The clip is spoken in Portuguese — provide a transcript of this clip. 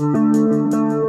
Música